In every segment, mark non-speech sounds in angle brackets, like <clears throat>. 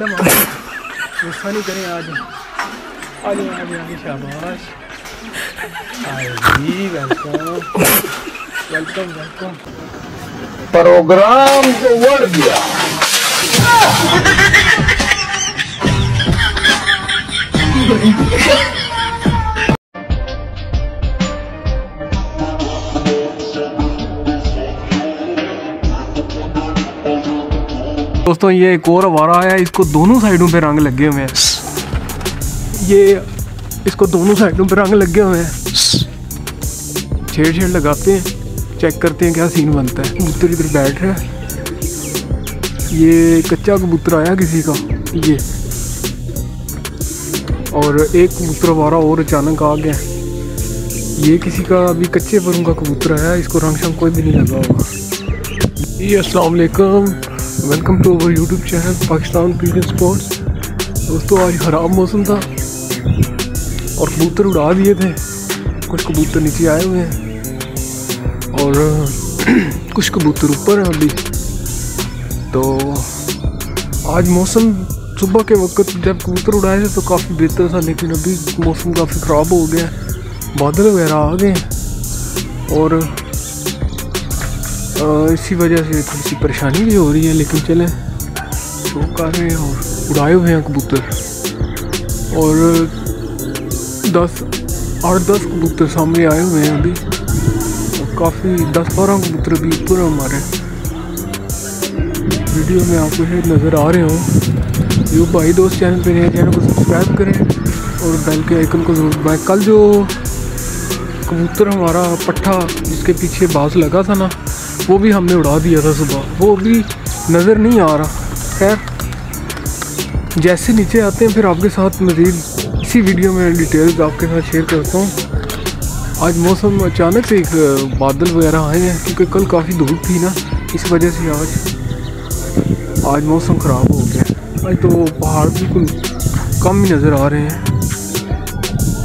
गुस्सा नहीं करें आज आज आज आज शाबाश वेलकम वेलकम वेलकम प्रोग्राम तो बढ़ गया दोस्तों, ये एक और आवारा आया इसको दोनों साइडों पे रंग लगे हुए हैं। ये इसको दोनों साइडों पे रंग लगे हुए हैं। छेड़ छेड़ लगाते हैं चेक करते हैं क्या सीन बनता है। कबूतर इधर बैठ रहा है। ये कच्चा कबूतर आया किसी का? ये। और एक कबूतर आवारा और अचानक आ गया। ये किसी का अभी कच्चे परों का कबूतर आया, इसको रंग शंग कोई भी नहीं लगा होगा। जी, अस्सलाम वालेकुम to our YouTube channel Pakistan cricket sports दोस्तों, आज ख़राब मौसम था और कबूतर उड़ा दिए थे। कुछ कबूतर नीचे आए हुए हैं और, <clears throat> कुछ कबूतर ऊपर हैं अभी। तो आज मौसम सुबह के वक्त जब कबूतर उड़ाए थे तो काफ़ी बेहतर था, लेकिन अभी मौसम काफ़ी ख़राब हो गया बादल वगैरह आ गए और इसी वजह से थोड़ी सी परेशानी भी हो रही है, लेकिन चलें। शो कर रहे हैं और उड़ाए हुए हैं कबूतर। और दस, आठ, दस कबूतर सामने आए हुए हैं अभी। काफ़ी दस, बारह कबूतर भी ऊपर हमारे। वीडियो में आपको शायद नज़र आ रहे हो। जो भाई दोस्त चैनल पे नए चैनल को सब्सक्राइब करें और बेल के आइकन को ज़रूर दबाएँ। कल जो कबूतर हमारा पट्ठा जिसके पीछे बाज लगा था ना वो भी हमने उड़ा दिया था सुबह। वो अभी नज़र नहीं आ रहा। खैर, जैसे नीचे आते हैं, फिर आपके साथ मज़ीद इसी वीडियो में डिटेल्स आपके साथ शेयर करता हूँ। आज मौसम अचानक से एक बादल वगैरह आए हैं, क्योंकि कल काफ़ी धूप थी ना, इस वजह से आज आज मौसम ख़राब हो गया आज तो पहाड़ बिल्कुल कम ही नज़र आ रहे हैं।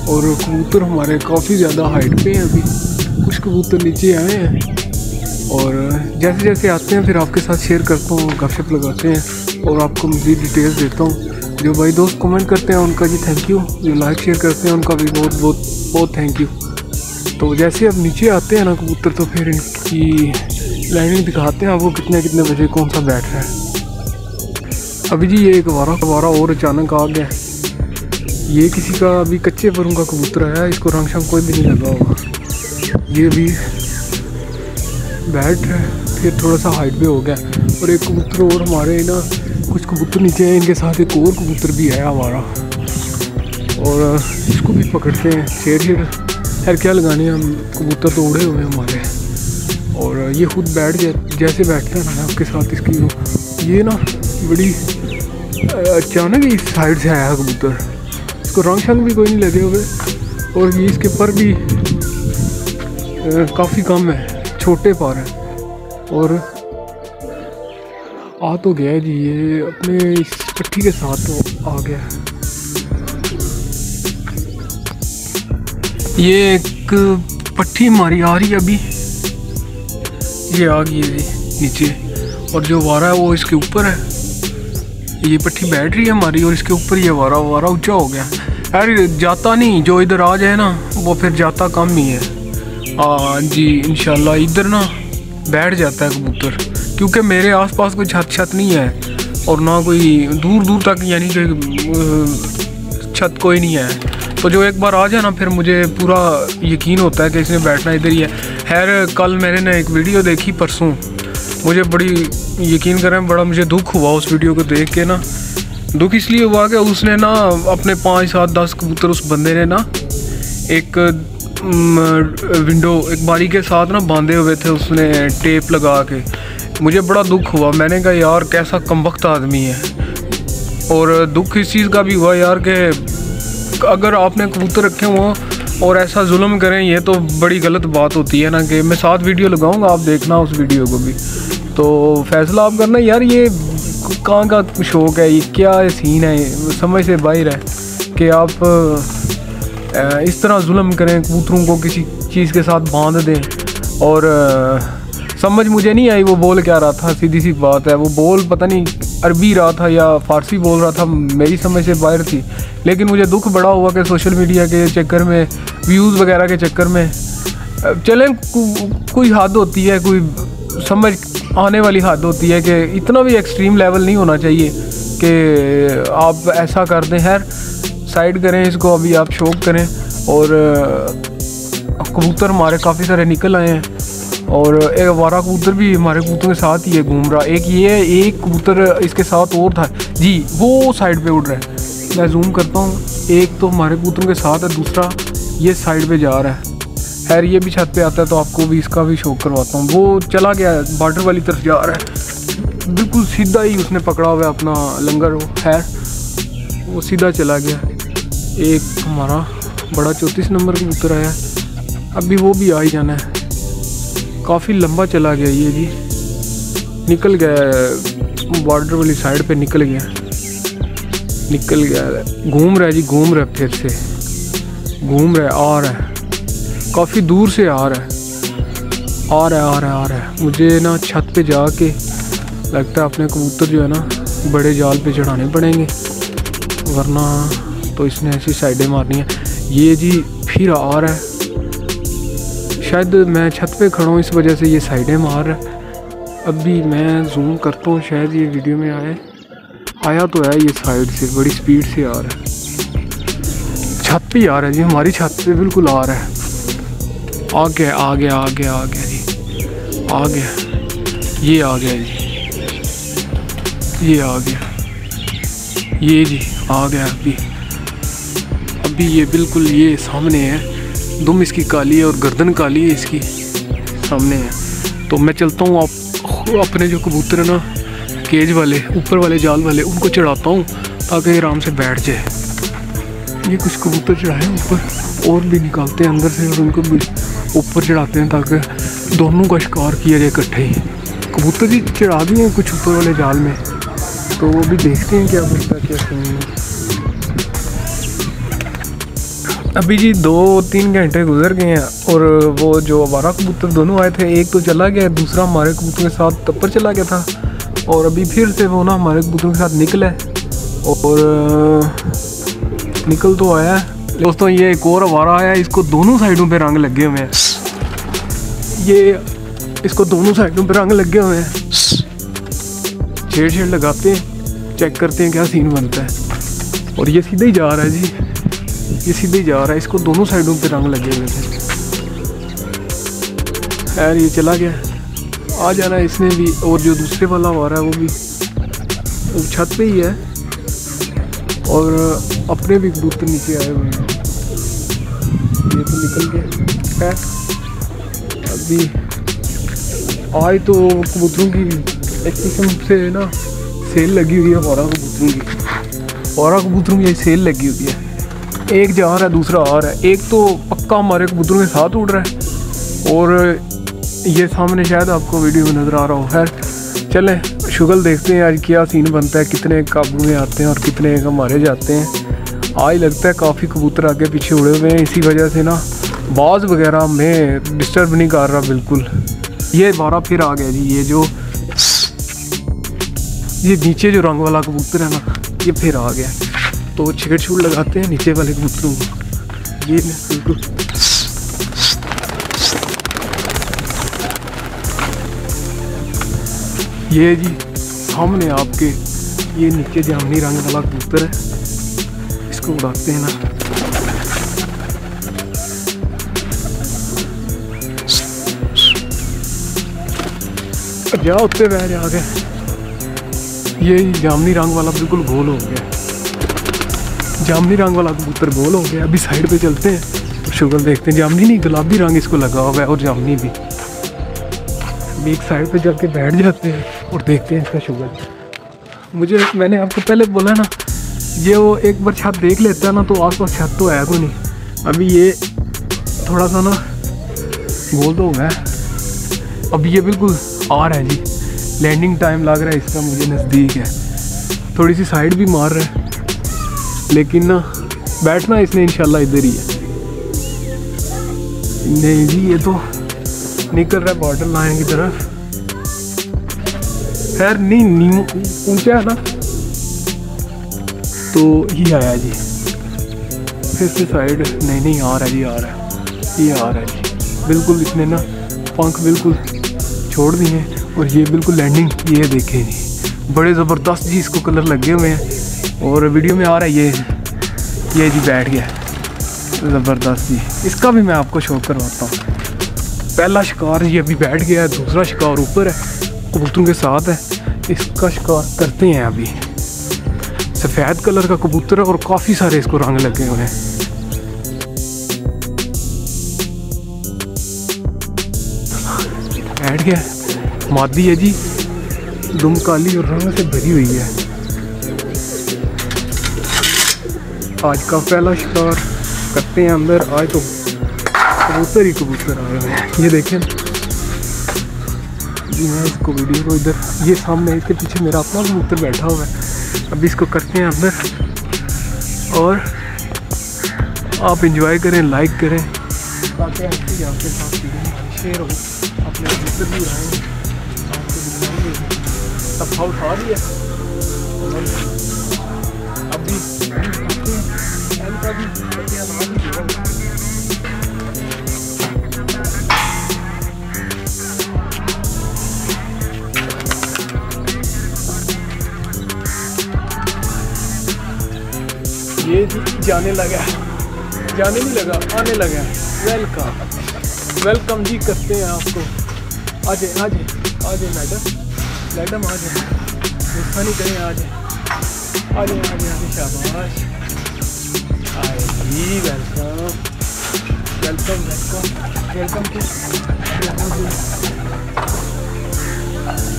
और कबूतर हमारे काफ़ी ज़्यादा हाइट पे हैं अभी। कुछ कबूतर नीचे आए हैं। और जैसे जैसे आते हैं, फिर आपके साथ शेयर करता हूँ गपशप लगाते हैं और आपको मज़ीद डिटेल्स देता हूँ। जो भाई दोस्त कमेंट करते हैं, उनका जी थैंक यू जो लाइक शेयर करते हैं, उनका भी बहुत बहुत बहुत थैंक यू तो जैसे अब नीचे आते हैं ना कबूतर तो फिर इनकी लाइनिंग दिखाते हैं आपको कितने कितने बजे कौन सा बैठ रहा है। अभी जी ये एक वारा वारा और अचानक आ गया। ये किसी का अभी कच्चे परों का कबूतर है, इसको रंग शंग कोई भी नहीं लगा होगा। ये अभी बैठ रहा फिर थोड़ा सा हाइट पे हो गया। और एक कबूतर और हमारे ना, कुछ कबूतर नीचे हैं, इनके साथ एक और कबूतर भी है हमारा। और इसको भी पकड़ते हैं। शेर शेर, खैर क्या लगाने हम कबूतर तो उड़े हुए हैं हमारे। और ये खुद बैठ जाए जैसे बैठता है ना आपके साथ इसकी वो। ये ना बड़ी अचानक इस साइड से आया कबूतर। इसको रंग शंग भी कोई नहीं लगे हुए। और ये इसके पर भी काफ़ी कम है। छोटे पर हैं। और आ तो गया जी, ये अपने इस पट्टी के साथ तो आ गया है। ये एक पट्टी हमारी आ रही है अभी। ये आ गई है जी, नीचे। और जो वारा है वो इसके ऊपर है। ये पट्टी बैठ रही है हमारी और इसके ऊपर ये वारा वारा ऊँचा हो गया यार जाता नहीं, जो इधर आ जाए ना, वो फिर जाता कम ही है। हाँ जी, इंशाल्लाह, इधर ना बैठ जाता है कबूतर, क्योंकि मेरे आसपास कोई छत छत नहीं है, और ना कोई दूर दूर तक, यानी कि छत कोई नहीं है। तो जो एक बार आ जाए ना फिर मुझे पूरा यकीन होता है कि इसने बैठना इधर ही है। खैर, कल मैंने ना एक वीडियो देखी परसों, मुझे बड़ी यकीन करें, बड़ा मुझे दुख हुआ उस वीडियो को देख के ना। दुख इसलिए हुआ कि उसने ना अपने पाँच, सात, दस कबूतर उस बंदे ने ना, एक विंडो एक बारी के साथ ना बांधे हुए थे उसने टेप लगा के। मुझे बड़ा दुख हुआ। मैंने कहा, यार, कैसा कमबख्त आदमी है। और दुख इस चीज़ का भी हुआ यार कि अगर आपने कबूतर रखे हों और ऐसा जुल्म करें, ये तो बड़ी गलत बात होती है ना कि मैं साथ वीडियो लगाऊँगा, आप देखना उस वीडियो को भी। तो फैसला आप करना। यार, ये कहाँ का शौक है? ये क्या सीन है? समझ से बाहर है कि आप इस तरह जुल्म करें, कबूतरों को किसी चीज़ के साथ बाँध दें। और समझ मुझे नहीं आई वो बोल क्या रहा था, सीधी सी बात है। वो बोल पता नहीं अरबी रहा था या फारसी बोल रहा था, मेरी समझ से बाहर थी। लेकिन मुझे दुख बड़ा हुआ कि सोशल मीडिया के चक्कर में, व्यूज़ वगैरह के चक्कर में चलें कोई हद होती है, कोई समझ आने वाली हद होती है कि इतना भी एक्सट्रीम लेवल नहीं होना चाहिए कि आप ऐसा कर दें। खैर साइड करें इसको, अभी आप शौक करें। और कबूतर हमारे काफ़ी सारे निकल आए हैं। और एक वारा कबूतर भी हमारे कबूतरों के साथ ही है, घूम रहा। एक ये एक कबूतर इसके साथ और था। जी, वो साइड पे उड़ रहा है। मैं जूम करता हूँ। एक तो हमारे कबूतरों के साथ है, दूसरा ये साइड पे जा रहा है। खैर, ये भी छत पे आता है तो आपको भी इसका भी शौक करवाता हूँ। वो चला गया बॉर्डर वाली तरफ़ जा रहा है। बिल्कुल सीधा ही उसने पकड़ा हुआ है अपना लंगर खैर, वो सीधा चला गया। एक हमारा बड़ा चौंतीस नंबर कबूतर आया। अभी वो भी आ ही जाना है। काफ़ी लंबा चला गया ये जी निकल गया बॉर्डर वाली साइड पे निकल गया। निकल गया। घूम रहा है जी, घूम रहा है फिर से। घूम रहा है, आ रहा है। काफ़ी दूर से आ रहा है। आ रहा है, आ रहा है, आ रहा है। मुझे ना छत पे जाके लगता है अपने कबूतर जो है ना, बड़े जाल पे चढ़ाने पड़ेंगे। वरना तो इसने ऐसी साइडें मारनी है। ये जी, फिर आ रहा है। शायद मैं छत पे खड़ा हूँ, इस वजह से ये साइडें मार रहा है। अभी मैं जूम करता हूँ, शायद ये वीडियो में आए। आया तो है ये साइड से, बड़ी स्पीड से आ रहा है। छत पे आ रहा है जी, हमारी छत पे बिल्कुल आ रहा है। आ गया आ गया आ गया आ गया जी। आ गया, ये आ गया जी। ये आ गया। ये जी, आ गया अभी। अभी ये बिल्कुल ये सामने है। दुम इसकी काली है और गर्दन काली है इसकी। सामने है। तो मैं चलता हूँ, आप अपने जो कबूतर है ना, केज वाले, ऊपर वाले, जाल वाले, उनको चढ़ाता हूँ, ताकि आराम से बैठ जाए। ये कुछ कबूतर चढ़ाए ऊपर, और भी निकालते हैं अंदर से, और उनको ऊपर चढ़ाते हैं, ताकि दोनों का शिकार किया जाए इकट्ठे ही। कबूतर भी चढ़ा दिए हैं कुछ ऊपर वाले जाल में। तो वो भी देखते हैं क्या बनता क्या सीन अभी जी दो तीन घंटे गुजर गए हैं और वो जो हमारा कबूतर दोनों आए थे, एक तो चला गया, दूसरा हमारे कबूतर के साथ तप्पर चला गया था। और अभी फिर से वो ना हमारे कबूतर के साथ निकला और निकल तो आया दोस्तों, ये एक और आवारा आया इसको दोनों साइडों पे रंग लगे हुए हैं। ये इसको दोनों साइडों पे रंग लगे हुए हैं। छेड़ छेड़ लगाते हैं, चेक करते हैं क्या सीन बनता है। और ये सीधे ही जा रहा है जी। ये सीधे ही जा रहा है, इसको दोनों साइडों पे रंग लगे हुए थे। खैर, ये चला गया। आ जाना इसने भी, और जो दूसरे वाला आ रहा है, वो भी। छत पे ही है। और अपने भी कबूतर नीचे आए हुए हैं। ये तो निकल गए है अभी आज तो कबूतरों की एक किस्म से ना, सेल लगी हुई है औरा कबूतरों की। औरा कबूतरों की सेल लगी हुई है। एक जा रहा है, दूसरा रहा है। एक तो पक्का हमारे कबूतरों के साथ उड़ रहा है। और ये सामने शायद आपको वीडियो में नज़र आ रहा हो। खैर, चलें, शुगल देखते हैं आज क्या सीन बनता है, कितने काबू में आते हैं और कितने हमारे जाते हैं। आज लगता है काफ़ी कबूतर आगे पीछे उड़े हुए हैं। इसी वजह से ना, बाज वगैरह में डिस्टर्ब नहीं कर रहा बिल्कुल। ये बारह फिर आ गया जी, ये जो, ये नीचे जो रंग वाला कबूतर है ना, ये फिर आ गया। तो छेड़ छूड़ लगाते हैं नीचे वाले कबूतरों को ये ये जी, सामने आपके ये नीचे जामनी रंग वाला कबूतर है। इसको उड़ाते हैं ना। जा उत्ते बह जा के ये जामनी रंग वाला बिल्कुल गोल हो गया। जामनी रंग वाला कबूतर गोल हो गया। अभी साइड पे चलते हैं। तो शुगर देखते हैं। जामनी नहीं, गुलाबी रंग इसको लगा हुआ है और जामनी भी। अभी एक साइड पे जाके बैठ जाते हैं और देखते हैं इसका शुगर मुझे, मैंने आपको पहले बोला ना, ये वो एक बार छत देख लेता है ना तो आस पास छत तो है तो नहीं। अभी ये थोड़ा सा ना गोल तो हो गया अभी ये बिल्कुल आ रहा है जी। लैंडिंग टाइम लग रहा है इसका, मुझे नज़दीक है। थोड़ी सी साइड भी मार रहा है। लेकिन ना, बैठना इसने इंशाल्लाह इधर ही है। नहीं जी, ये तो निकल रहा है बॉर्डर लाइन की तरफ़। खैर, नहीं नीम ऊँचा है ना। तो ये आया जी। फिर से साइड नहीं नहीं, आ रहा है जी, आ रहा है। ये आ रहा है जी। बिल्कुल इसने ना पंख बिल्कुल छोड़ दिए हैं और ये बिल्कुल लैंडिंग ये देखें जी। बड़े ज़बरदस्त जी, इसको कलर लगे हुए हैं। और वीडियो में आ रहा है ये। ये जी बैठ गया। ज़बरदस्त जी। इसका भी मैं आपको शौक करवाता हूँ। पहला शिकार ये अभी बैठ गया है, दूसरा शिकार ऊपर है, कबूतरों के साथ है। इसका शिकार करते हैं अभी। सफ़ेद कलर का कबूतर है और काफ़ी सारे इसको रंग लगे हुए हैं। बैठ गया। मादी है जी। दुम काली और रंग से भरी हुई है। आज का पहला शिकार करते हैं अंदर। आज तो कबूतर ही कबूतर आए हुए हैं। ये देखें। जी मैं इसको वीडियो को इधर। ये सामने इसके पीछे मेरा अपना कबूतर बैठा हुआ है। अभी इसको करते हैं अंदर। और आप इंजॉय करें लाइक करें। शेयर हो अपने आपको तफा उठा लिया अभी ये जाने लगा है। जाने नहीं लगा, आने लगा है। वेलकम वेलकम जी करते हैं आपको। आ जाए आ जाए आ जाए मैडम। मैडम आ जाए गुस्सा नहीं करें आ जाए आ जाए आ जाए आ Hi, welcome. Welcome, welcome. Welcome to. the house.